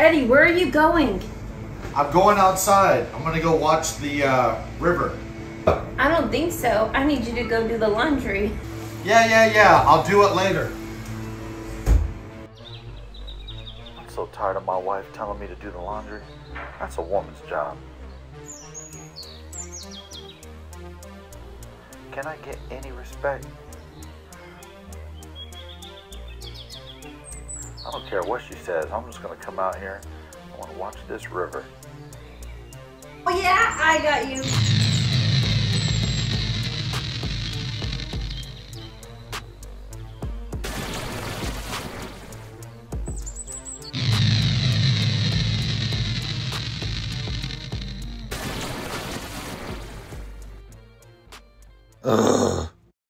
Eddie, where are you going? I'm going outside. I'm gonna go watch the uh, river. I don't think so. I need you to go do the laundry. Yeah, yeah, yeah. I'll do it later. I'm so tired of my wife telling me to do the laundry. That's a woman's job. Can I get any respect? I don't care what she says. I'm just going to come out here. I want to watch this river. Oh, yeah, I got you. Ugh.